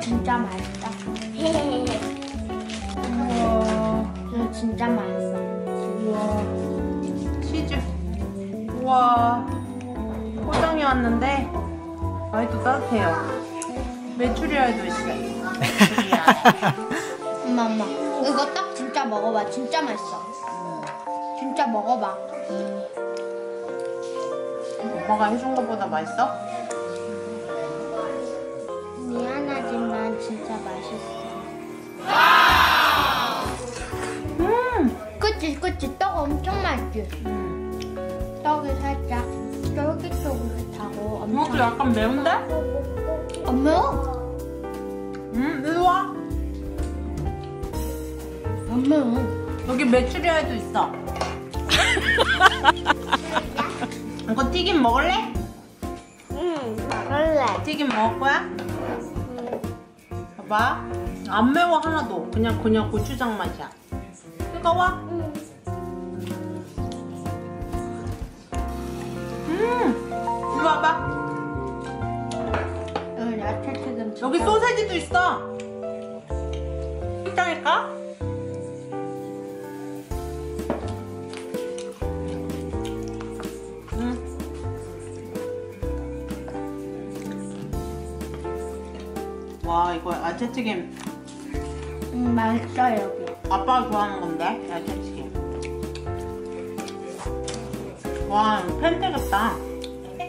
진짜 맛있다. 우와. 이거 진짜 맛있어. 우와. 치즈. 우와. 포장이 왔는데 아이도 따뜻해요. 메추리알도 있어요. 엄마 엄마 이거 딱 진짜 먹어봐. 진짜 맛있어. 진짜 먹어봐. 엄마가 해준 것보다 맛있어? 진짜 맛있어. 음. 그치 그치 떡 엄청 맛있지. 음. 떡이 살짝 쫄깃쫄깃하고 엄청. 이것도 약간 매운데? 안 매워? 음, 이리 와. 안 매워. 여기 메추리알도 있어. 이거 튀김 먹을래? 응 먹을래. 튀김 먹을 거야? 봐봐. 안 매워 하나도. 그냥 그냥 고추장 맛이야. 뜨거워? 음. 이리 와봐. 여기 소세지도 있어. 있다니까? 와 이거 야채튀김 응 맛있어 여기. 아빠가 좋아하는 건데 야채튀김. 와 이거 팬 되겠다.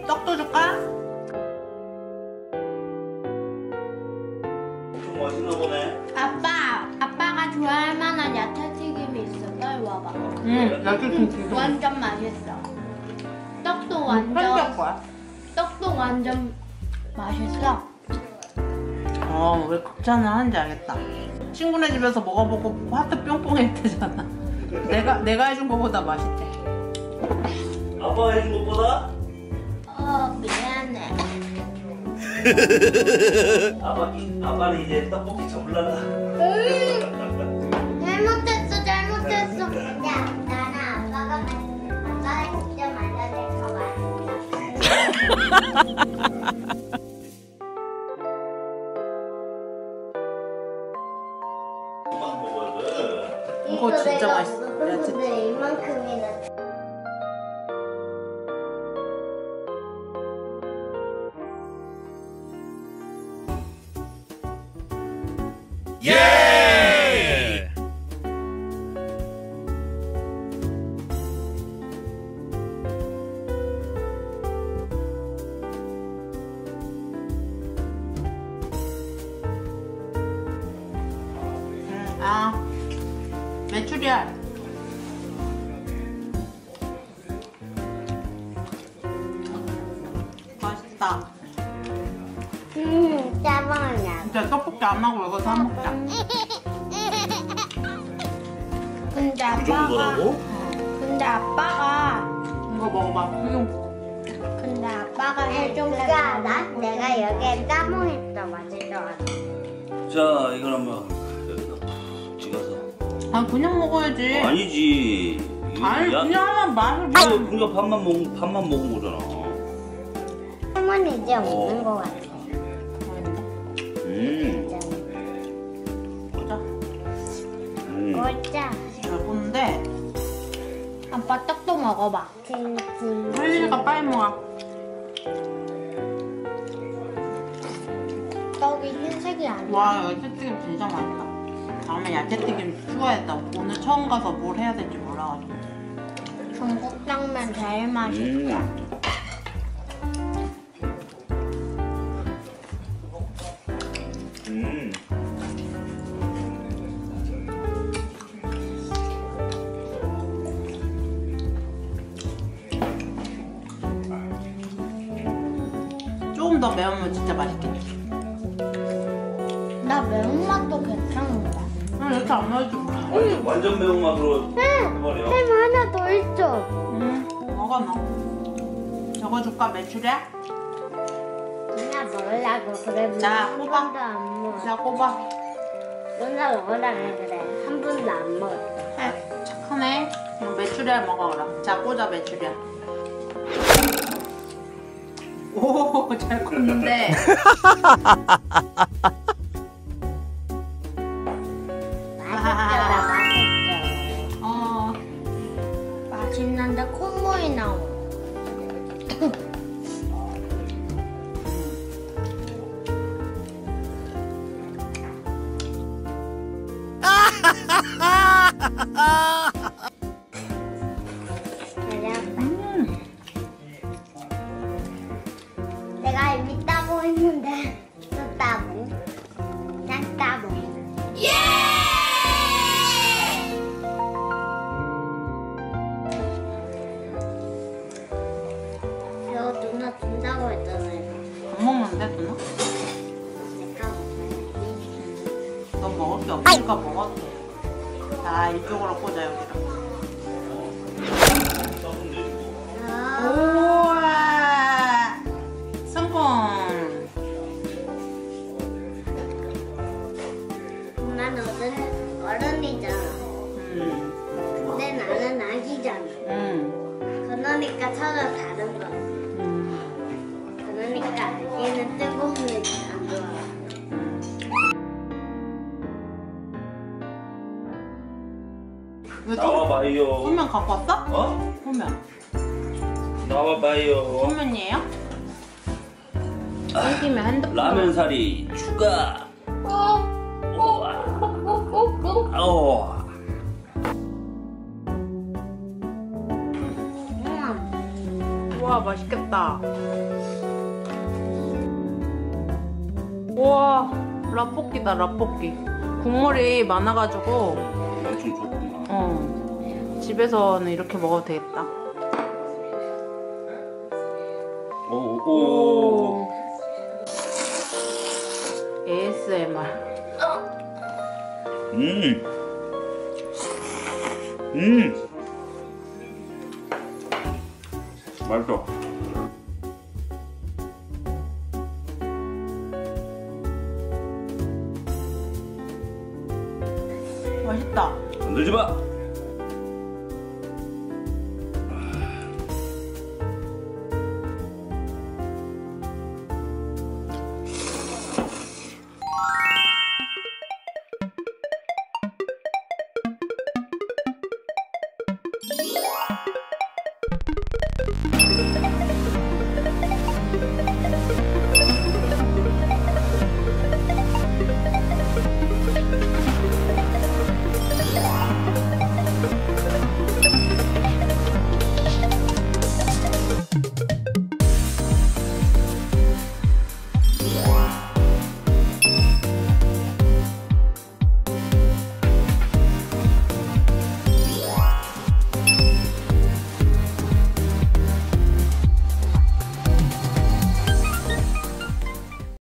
떡도 줄까? 좀 맛있나 보네. 아빠 아빠가 좋아할 만한 야채 튀김이 있어. 빨리 와봐. 응 야채튀김 완전 맛있어. 떡도 팬될 완전 거야. 떡도 완전 맛있어. 어, 왜 극찬을 하는지 알겠다. 친구네 집에서 먹어보고 하트 뿅뿅 했대잖아. 내가, 내가 해준 거보다 맛있대. 아빠가 해준 것보다 어 미안해. 아빠 아빠는 이제 떡볶이 접을라나. 잘못했어 잘못했어. 야 나는 아빠가 아빠가 직접 만들어서 맛있어. 돼. 이거 진짜 맛있어. 야채. 근데 이만큼이나. 맛있다. 음 짜방이야. 진짜 떡볶이 안 하고 이거 사 먹자. 근데 그 아빠가 정도라고? 근데 아빠가 이거 먹어봐. 이거 근데 아빠가 해준 게 알아? 내가 여기에 짜몽했어 맛있더라고. 자, 이걸 한번 여기다 푹 찍어서. 아 그냥 먹어야지. 아니지. 이거 아니 야- 그냥 하면 맛을 이거 봐. 그러니까 밥만 먹 밥만 먹은 거잖아. 할머니 이제 없는 어. 거 같아. 음. 보자. 음. 잘 보는데 아빠 떡도 먹어봐. 징징. 할리가 빨리 먹어. 떡이 흰색이 아니야. 와 야채튀김 진짜 맛있다. 다음에 야채튀김 추가했다. 오늘 처음 가서 뭘 해야 될지 몰라가지고. 중국 당면 제일 맛있어. 음. 음. 조금 더 매우면 진짜 맛있겠지. 나 매운맛도 괜찮은데. 응 이렇게 안 넣어줄 거야. 완전, 완전 매운맛으로 해버려. 햄 하나 더 있어. 응 먹어 너. 저거 줄까? 누나 먹으려고 그래. 뭐 자, 한 뽑아. 번도 안 먹어. 자, 꼽아. 맨날 먹으려고 그래. 한 번도 안 먹어. 해. 착하네. 이거 메추리알 먹어, 그럼. 자, 꽂아, 메추리알. 오, 잘 컸는데 맛있더라, 맛있더라. 어, 맛있는데 콧물이 나와. 음. 내가 있는데 또 따고. 난 따고. 이거 누나 준다고 했잖아요 안 먹는데 누나? 넌 먹을 게 없으니까 먹어 자 이쪽으로 꽂아 여기다. 아, 우와! 성공. 어른이잖아. 음, 근데 나는 아기잖아. 음, 그러니까 서로 다 왜? 나와봐요. 소면 갖고 왔어? 어? 소면. 나와봐요. 소면이에요? 땡기면 핸드폰. 라면 사리 추가. 우와. 아우. 음. 우와 맛있겠다. 우와 라볶이다 라볶이. 국물이 많아가지고 엄청 좋구나. 어 집에서는 이렇게 먹어도 되겠다. 오, 오. ASMR. 음. 음. 맛있어. 건들지 마.